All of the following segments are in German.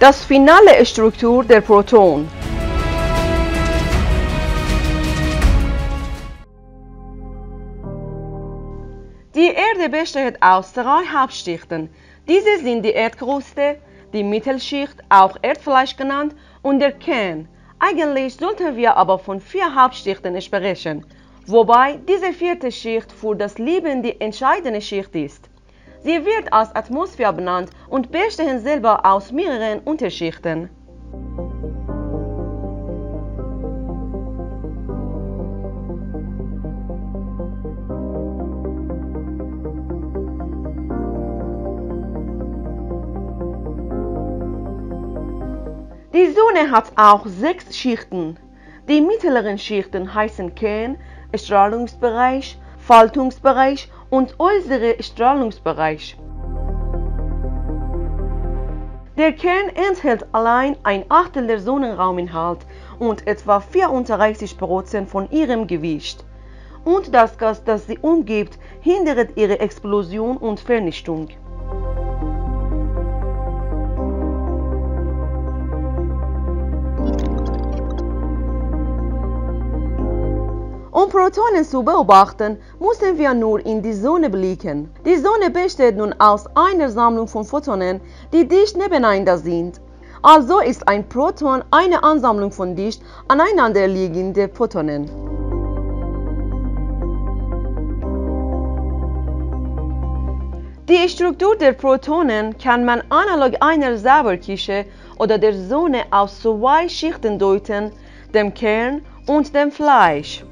Das finale Struktur der Proton. Die Erde besteht aus drei Hauptschichten. Diese sind die Erdkruste, die Mittelschicht, auch Erdfleisch genannt, und der Kern. Eigentlich sollten wir aber von vier Hauptschichten sprechen, wobei diese vierte Schicht für das Leben die entscheidende Schicht ist. Sie wird als Atmosphäre benannt und besteht selber aus mehreren Unterschichten. Die Sonne hat auch sechs Schichten. Die mittleren Schichten heißen Kern, Strahlungsbereich, Faltungsbereich und äußere Strahlungsbereich. Der Kern enthält allein ein Achtel der Sonnenrauminhalt und etwa 34% von ihrem Gewicht. Und das Gas, das sie umgibt, hindert ihre Explosion und Vernichtung. Um Protonen zu beobachten, müssen wir nur in die Sonne blicken. Die Sonne besteht nun aus einer Sammlung von Photonen, die dicht nebeneinander sind. Also ist ein Proton eine Ansammlung von dicht aneinanderliegenden Photonen. Die Struktur der Protonen kann man analog einer Sauerkische oder der Sonne aus zwei Schichten deuten, dem Kern und dem Fleisch.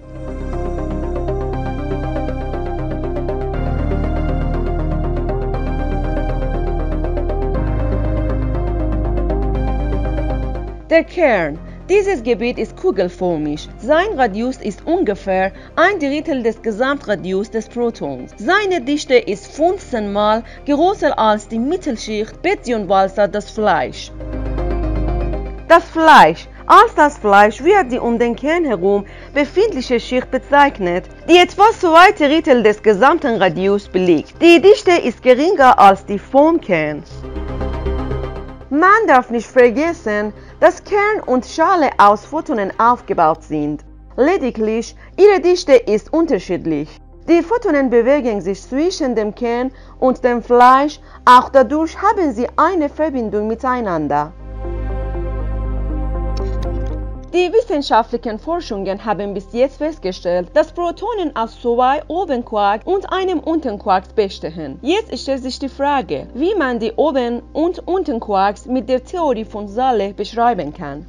Der Kern. Dieses Gebiet ist kugelförmig. Sein Radius ist ungefähr ein Drittel des Gesamtradius des Protons. Seine Dichte ist 15 mal größer als die Mittelschicht bzw. das Fleisch. Das Fleisch. Als das Fleisch wird die um den Kern herum befindliche Schicht bezeichnet, die etwa zwei Drittel des gesamten Radius belegt. Die Dichte ist geringer als die vom Kern. Man darf nicht vergessen, dass Kern und Schale aus Photonen aufgebaut sind. Lediglich ihre Dichte ist unterschiedlich. Die Photonen bewegen sich zwischen dem Kern und dem Fleisch, auch dadurch haben sie eine Verbindung miteinander. Die wissenschaftlichen Forschungen haben bis jetzt festgestellt, dass Protonen aus zwei Obenquark und einem Unterquark bestehen. Jetzt stellt sich die Frage, wie man die Oben- und Unterquarks mit der Theorie von Salle beschreiben kann.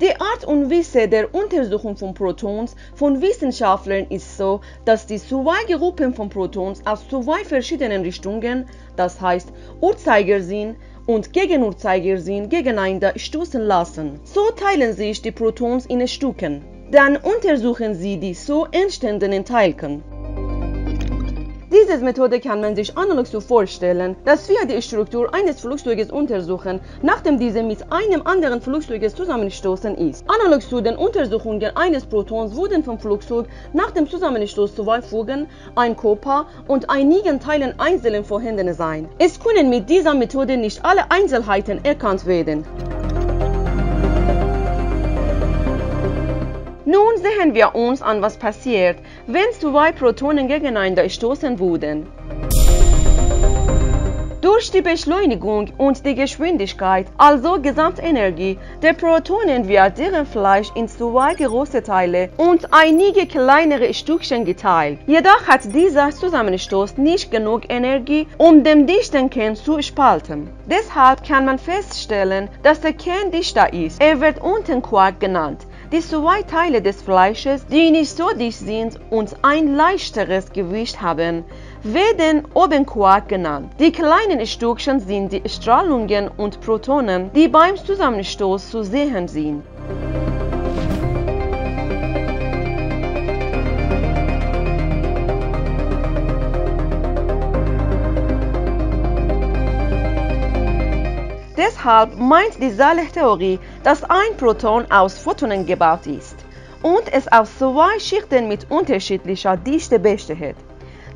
Die Art und Weise der Untersuchung von Protons von Wissenschaftlern ist so, dass die zwei Gruppen von Protons aus zwei verschiedenen Richtungen, das heißt Uhrzeigersinn, und Gegenuhrzeigersinn gegeneinander stoßen lassen. So teilen sich die Protons in Stücken. Dann untersuchen sie die so entstandenen Teilchen. Diese Methode kann man sich analog so vorstellen, dass wir die Struktur eines Flugzeuges untersuchen, nachdem diese mit einem anderen Flugzeug zusammengestoßen ist. Analog zu den Untersuchungen eines Protons wurden vom Flugzeug nach dem Zusammenstoß zwei Fugen, ein Körper und einigen Teilen einzeln vorhanden sein. Es können mit dieser Methode nicht alle Einzelheiten erkannt werden. Nun sehen wir uns an, was passiert, wenn zwei Protonen gegeneinander stoßen würden. Durch die Beschleunigung und die Geschwindigkeit, also Gesamtenergie, der Protonen wird deren Fleisch in zwei große Teile und einige kleinere Stückchen geteilt. Jedoch hat dieser Zusammenstoß nicht genug Energie, um den dichten Kern zu spalten. Deshalb kann man feststellen, dass der Kern dichter ist. Er wird Unterquark genannt. Die zwei Teile des Fleisches, die nicht so dicht sind und ein leichteres Gewicht haben, werden Obenquark genannt. Die kleinen Stückchen sind die Strahlungen und Protonen, die beim Zusammenstoß zu sehen sind. Deshalb meint die Saleh-Theorie, dass ein Proton aus Photonen gebaut ist und es aus zwei Schichten mit unterschiedlicher Dichte besteht.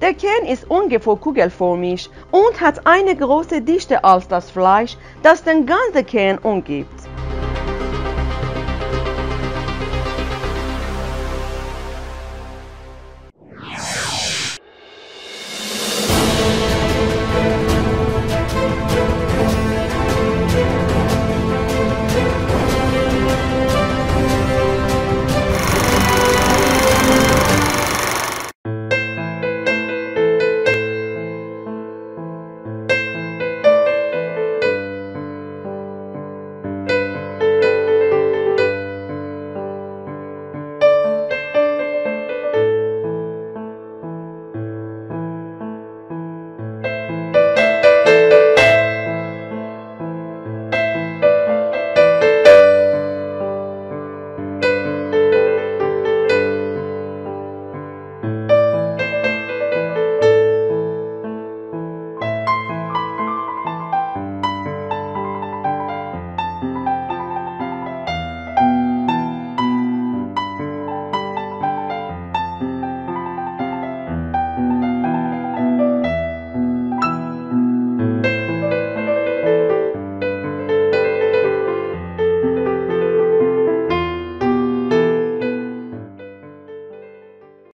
Der Kern ist ungefähr kugelförmig und hat eine große Dichte als das Fleisch, das den ganzen Kern umgibt.